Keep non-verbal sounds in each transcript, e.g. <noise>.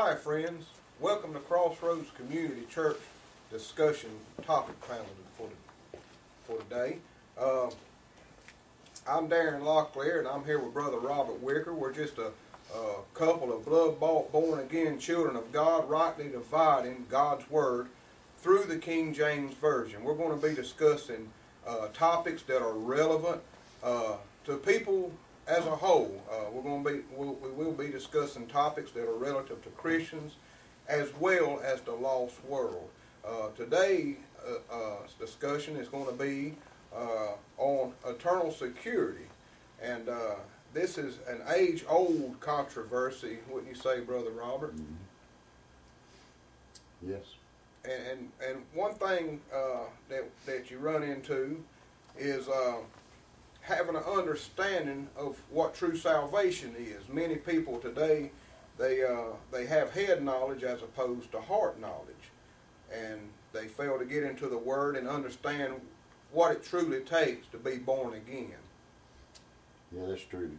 Hi, friends. Welcome to Crossroads Community Church discussion topic panel for, for today. Uh, I'm Darrin Locklear, and I'm here with Brother Robert Wicker. We're just a, a couple of blood-bought, born-again children of God, rightly dividing God's Word through the King James Version. We're going to be discussing uh, topics that are relevant uh, to people as a whole. Uh, we're going to be we'll, we will be discussing topics that are relative to Christians as well as the lost world. Uh, today, uh, uh, discussion is going to be uh, on eternal security, and uh, this is an age-old controversy. Wouldn't you say, Brother Robert? Mm-hmm. Yes. And and, and one thing uh, that that you run into is having an understanding of what true salvation is. Many people today they uh, they have head knowledge as opposed to heart knowledge, and they fail to get into the Word and understand what it truly takes to be born again. Yeah, that's true,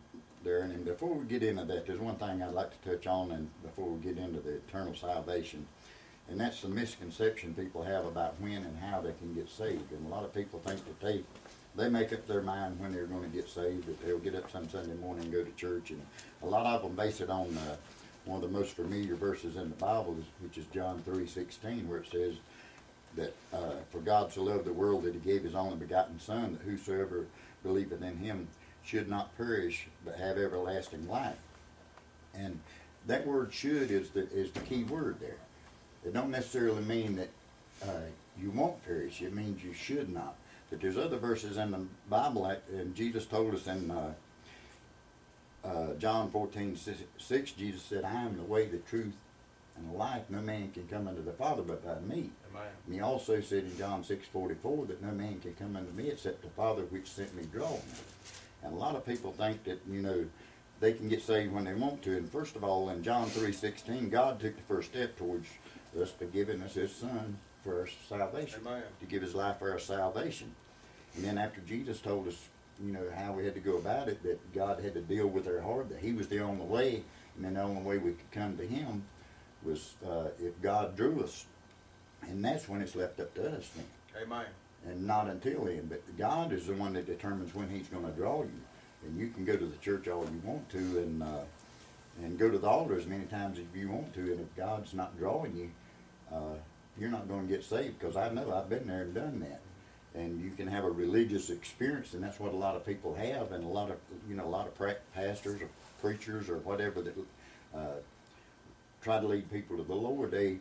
Darrin. And before we get into that, there's one thing I'd like to touch on, and before we get into the eternal salvation, and that's the misconception people have about when and how they can get saved. And a lot of people think that they they make up their mind when they're going to get saved, that they'll get up some Sunday morning and go to church, and a lot of them base it on. Uh, one of the most familiar verses in the Bible, which is John 3.16, where it says that uh, for God so loved the world that he gave his only begotten Son, that whosoever believeth in him should not perish, but have everlasting life. And that word should is the, is the key word there. It don't necessarily mean that uh, you won't perish. It means you should not. But there's other verses in the Bible, and Jesus told us in uh, uh, John 14, 6, Jesus said, I am the way, the truth, and the life. No man can come unto the Father but by me. Amen. And he also said in John 6, 44 that no man can come unto me except the Father which sent me draw me. And a lot of people think that, you know, they can get saved when they want to. And first of all, in John 3, 16, God took the first step towards us by giving us his Son for our salvation. Amen. To give his life for our salvation. And then after Jesus told us you know, how we had to go about it, that God had to deal with our heart, that He was the only way, and then the only way we could come to Him was uh, if God drew us. And that's when it's left up to us then. Amen. And not until then. But God is the one that determines when He's going to draw you. And you can go to the church all you want to and uh, and go to the altar as many times as you want to. And if God's not drawing you, uh, you're not going to get saved because I know I've been there and done that and you can have a religious experience, and that's what a lot of people have, and a lot of you know a lot of pastors or preachers or whatever that uh, try to lead people to the Lord. They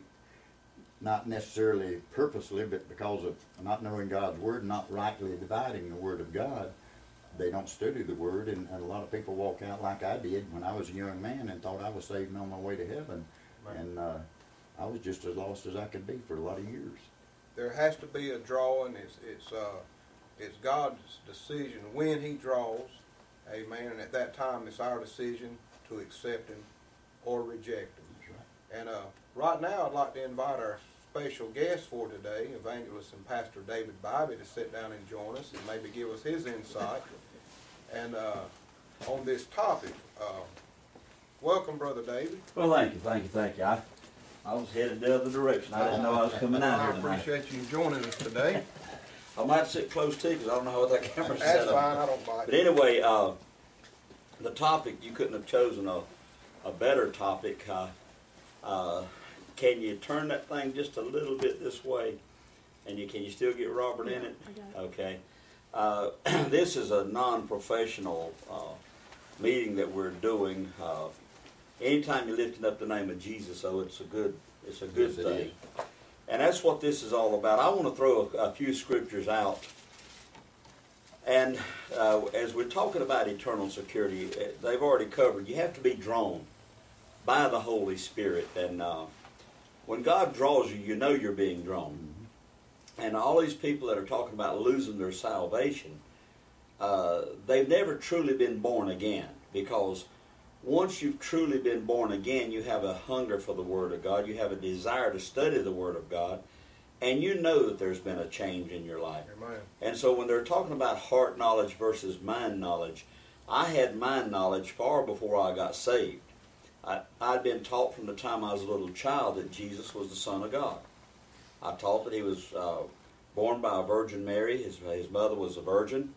not necessarily purposely, but because of not knowing God's word, not rightly dividing the word of God, they don't study the word, and, and, a lot of people walk out like I did when I was a young man and thought I was saved and on my way to heaven, right. and uh, I was just as lost as I could be for a lot of years there has to be a drawing. It's it's uh, it's God's decision when He draws, Amen. And at that time, it's our decision to accept Him or reject Him. Right. And uh, right now, I'd like to invite our special guest for today, Evangelist and Pastor David Bibey, to sit down and join us and maybe give us his insight and uh, on this topic. Uh, welcome, Brother David. Well, thank you, thank you, thank you. I I was headed the other direction. I didn't know I was coming out here I appreciate you joining us today. I might sit close to you because I don't know how that camera's That's set up. fine, I don't bite. But anyway, uh, the topic, you couldn't have chosen a, a better topic. Uh, uh, can you turn that thing just a little bit this way? And you can you still get Robert in it? Okay. Uh, <clears throat> this is a non-professional uh, meeting that we're doing. Uh, anytime you're lifting up the name of Jesus, oh, it's a good, it's a good yes, thing. And that's what this is all about. I want to throw a, a few scriptures out. And uh, as we're talking about eternal security, eh, they've already covered. You have to be drawn by the Holy Spirit, and uh, when God draws you, you know you're being drawn. Mm-hmm. And all these people that are talking about losing their salvation, uh, they've never truly been born again because once you've truly been born again, you have a hunger for the Word of God. You have a desire to study the Word of God. And you know that there's been a change in your life. Amen. And so when they're talking about heart knowledge versus mind knowledge, I had mind knowledge far before I got saved. I, I'd been taught from the time I was a little child that Jesus was the Son of God. I taught that he was uh, born by a Virgin Mary, his, his mother was a virgin,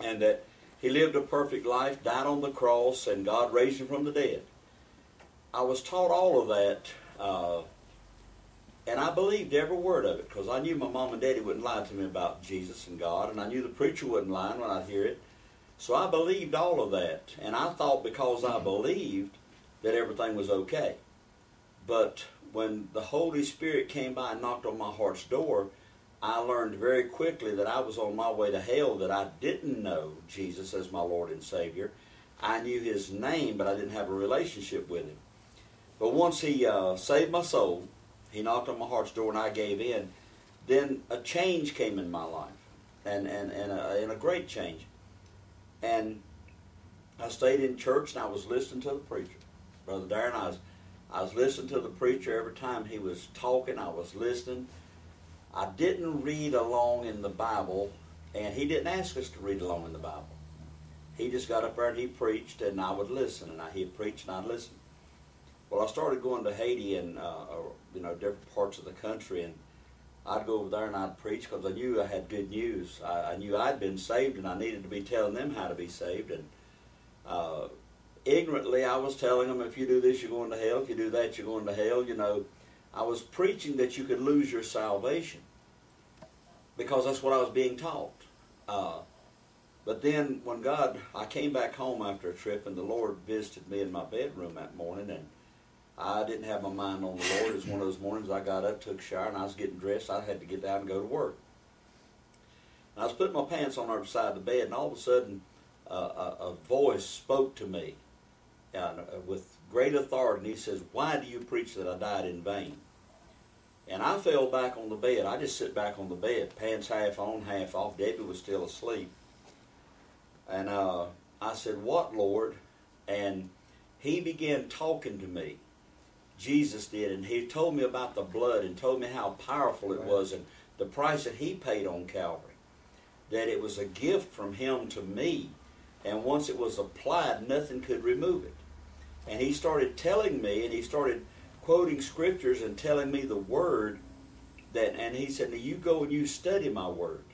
and that he lived a perfect life, died on the cross, and God raised him from the dead. I was taught all of that, uh, and I believed every word of it because I knew my mom and daddy wouldn't lie to me about Jesus and God, and I knew the preacher wouldn't lie when I'd hear it. So I believed all of that, and I thought because I believed that everything was okay. But when the Holy Spirit came by and knocked on my heart's door, I learned very quickly that I was on my way to hell, that I didn't know Jesus as my Lord and Savior. I knew His name, but I didn't have a relationship with Him. But once He uh, saved my soul, He knocked on my heart's door and I gave in, then a change came in my life, and, and, and, a, and a great change. And I stayed in church and I was listening to the preacher. Brother Darrin, I was, I was listening to the preacher every time he was talking, I was listening. I didn't read along in the Bible, and he didn't ask us to read along in the Bible. He just got up there and he preached, and I would listen, and I, he'd preach and I'd listen. Well, I started going to Haiti and uh, you know different parts of the country, and I'd go over there and I'd preach because I knew I had good news. I, I, knew I'd been saved, and I needed to be telling them how to be saved. And uh, ignorantly, I was telling them, if you do this, you're going to hell. If you do that, you're going to hell. You know, I was preaching that you could lose your salvation because that's what I was being taught. Uh, but then when God, I came back home after a trip, and the Lord visited me in my bedroom that morning, and I didn't have my mind on the Lord. It was one of those mornings I got up, took a shower, and I was getting dressed. I had to get down and go to work. And I was putting my pants on over side of the bed, and all of a sudden, uh, a, a, voice spoke to me uh, with great authority, and he says, "Why do you preach that I died in vain?" And I fell back on the bed. I just sit back on the bed, pants half on, half off. Debbie was still asleep. And uh, I said, What, Lord? And he began talking to me. Jesus did. And he told me about the blood and told me how powerful it was and the price that he paid on Calvary. That it was a gift from him to me. And once it was applied, nothing could remove it. And he started telling me, and he started quoting scriptures and telling me the word that and he said now you go and you study my word.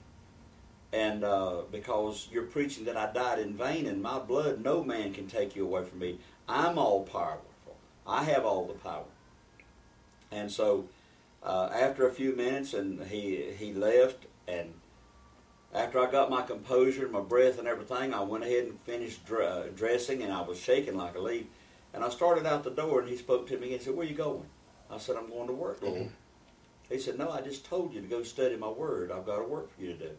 And uh, because you're preaching that i died in vain and my blood no man can take you away from me. I'm all powerful. I have all the power. And so uh, after a few minutes and he he left and after i got my composure and my breath and everything i went ahead and finished dr- dressing and i was shaking like a leaf and I started out the door, and he spoke to me and said, Where are you going? I said, I'm going to work, Lord. Mm-hmm. He said, No, I just told you to go study my word. I've got a work for you to do.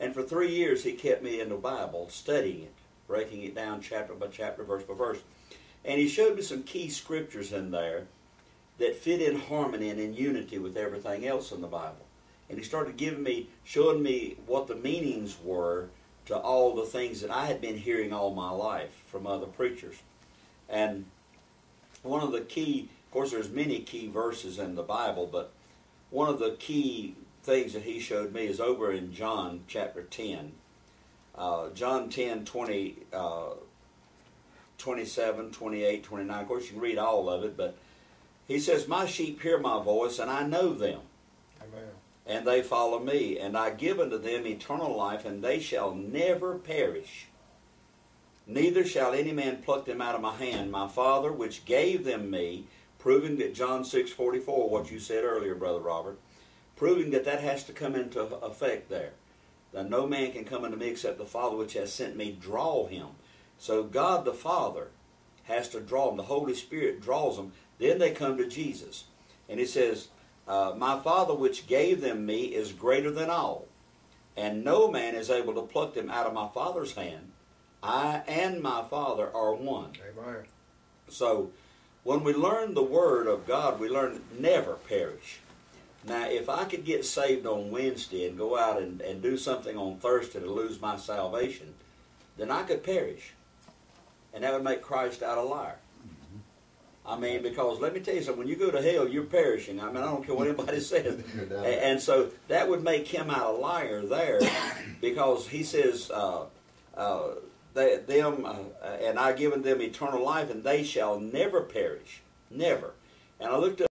And for three years, he kept me in the Bible, studying it, breaking it down chapter by chapter, verse by verse. And he showed me some key scriptures in there that fit in harmony and in unity with everything else in the Bible. And he started giving me, showing me what the meanings were to all the things that I had been hearing all my life from other preachers. And one of the key, of course, there's many key verses in the Bible, but one of the key things that he showed me is over in John chapter 10. Uh, John 10, 20, uh, 27, 28, 29. Of course, you can read all of it, but he says, My sheep hear my voice, and I know them. Amen. And they follow me, and I give unto them eternal life, and they shall never perish neither shall any man pluck them out of my hand. My Father, which gave them me, proving that John 6:44, what you said earlier, brother Robert, proving that that has to come into effect there. That no man can come unto me except the Father which has sent me draw him. So God the Father has to draw them. The Holy Spirit draws them. Then they come to Jesus. And he says, uh, My Father which gave them me is greater than all. And no man is able to pluck them out of my Father's hand. I and my Father are one. Amen. So when we learn the Word of God, we learn never perish. Now, if I could get saved on Wednesday and go out and, and do something on Thursday to lose my salvation, then I could perish. And that would make Christ out a liar. I mean, because let me tell you something, when you go to hell, you're perishing. I mean, I don't care what <laughs> anybody says. <laughs> and, and, so that would make him out a liar there <coughs> because he says, uh, uh, they, them, uh, uh, and I given them eternal life, and they shall never perish, never. And I looked up.